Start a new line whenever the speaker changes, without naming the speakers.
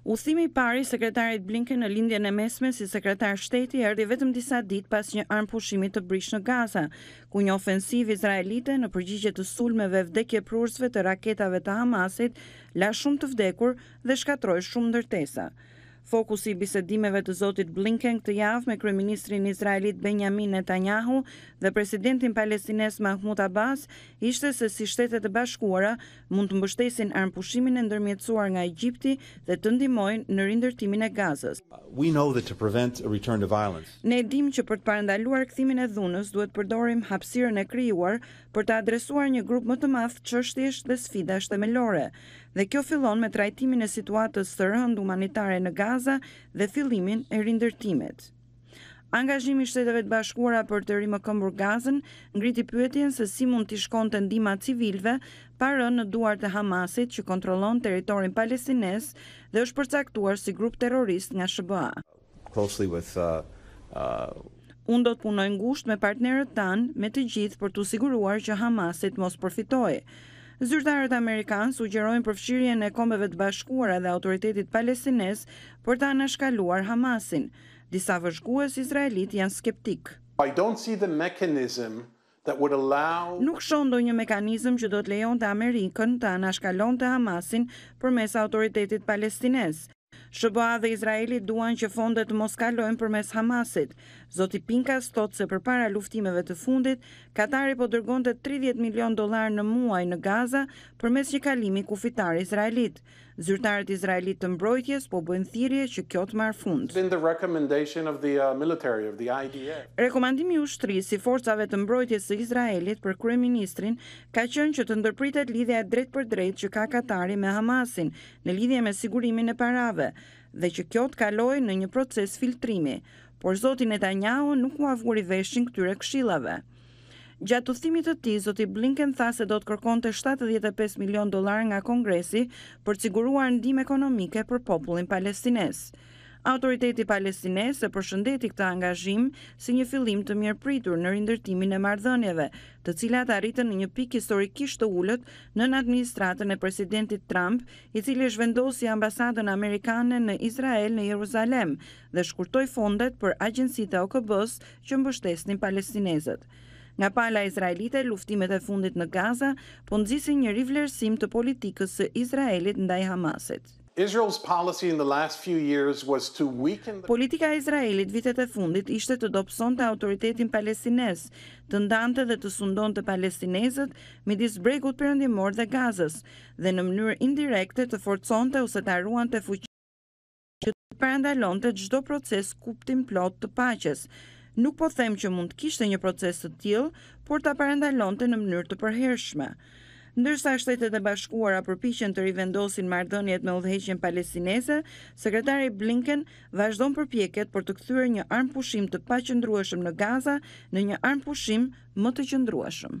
Udhëtimi i parë i sekretarit Blinken në Lindjen e Mesme si sekretar shteti erdhi vetëm disa ditë pas një armëpushimi të brishtë në Gaza, ku një ofensivë izraelite në përgjigje të sulmeve vdekjeprurësve të raketave të Hamasit la shumë të vdekur dhe shkatërroi shumë ndërtesa. Fokusi i bisedimeve të zotit Blinken këtë javë me kryeministrin izraelit Benjamin Netanyahu dhe presidentin palestinez Mahmoud Abbas ishte se si Shtetet e Bashkuara mund të mbështesin armëpushimin e ndërmjetësuar nga Egjipti dhe të ndihmojnë në rindërtimin e Gazës. Ne e dimë që për të parandaluar kthimin e dhunës duhet të përdorim hapësirën e krijuar për të adresuar një grup më të madh çështjesh dhe sfidash themelore, dhe kjo fillon me trajtimin e situatës së rëndë humanitare në Gaza dhe fillimin e rindërtimit. Angazhimi i Shteteve të Bashkuara për të rimëkëmbur Gazën ngriti pyetjen se si mund t'i shkonte ndihma civilëve pa rënë në duart e Hamasit që kontrollon territorin palestinez dhe është përcaktuar si grup terrorist nga
SHBA.
Unë do të punoj ngushtë me partnerët tanë, me të gjithë për t'u siguruar që Hamasi të mos përfitojë. Zyrtarët amerikanë sugjerojnë përfshirjen e Kombeve të Bashkuara dhe Autoritetit Palestinez Për ta anashkaluar Hamasin, disa vëzhgues izraelitë janë skeptikë.
I don't see the mechanism that would allow.
Nuk shoh ndonjë mekanizëm që do të lejonte Amerikën të anashkalonte Hamasin përmes Autoritetit Palestinez. SHBA dhe Izraeli duan që fondet të mos kalojnë përmes Hamasit. Zoti Pinkas thotë se përpara luftimeve të fundit, Katari po dërgonte tridhjetë milionë dollarë në muaj në Gaza përmes një kalimi kufitar izraelit. Zyrtarët izraelitë të mbrojtjes po bëjnë thirrje që kjo të marrë fund. Rekomandimi i ushtrisë, i forcave të mbrojtjes së Izraelit për kryeministrin ka qenë që të ndërpritet lidhja e drejtpërdrejtë që ka Katari me Hamasin në lidhje me sigurimin e parave dhe që kjo të kalojë në një proces filtrimi, por zoti Netanyahu nuk ua vuri veshin këtyre këshillave. Gjatë udhëtimit të tij, zoti Blinken tha se do të kërkonte shtatëdhjetë e pesë milionë dollarë nga Kongresi për të siguruar ndihmë ekonomike për popullin palestinez. Autoriteti palestinez e përshëndeti këtë angazhim si një fillim të mirëpritur në rindërtimin e marrëdhënieve, të cilat arritën në një pikë historikisht të ulët nën administratën e Presidentit Trump, i cili zhvendosi ambasadën amerikane në Izrael në Jeruzalem dhe shkurtoi fondet për agjencitë e OKB-së që mbështesnin palestinezët. Nga pala izraelite, luftimet e fundit në Gaza po nxisin një rivlerësim të politikës së Izraelit ndaj Hamasit. Politika e Izraelit vitet e fundit ishte të dobësonte autoritetin palestinez, të ndante dhe të sundonte palestinezët midis Bregut Perëndimor dhe Gazës, dhe në mënyrë indirekte të forconte ose ta ruante fuqinë. që të parandalonte çdo proces kuptimplotë të paqes. Nuk po them që mund të kishte një proces të tillë, por ta parandalonte në mënyrë të përhershme. Ndërsa Shtetet e Bashkuara përpiqen të rivendosin marrëdhëniet me udhëheqjen palestineze, Sekretari Blinken vazhdon përpjekjet për të kthyer një armëpushim të paqëndrueshëm në Gaza në një armëpushim më të qëndrueshëm.